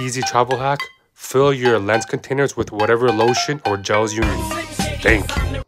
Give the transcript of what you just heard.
easy travel hack, fill your lens containers with whatever lotion or gels you need. Thank you.